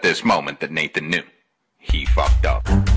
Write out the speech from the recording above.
At this moment that Nathan knew. He fucked up.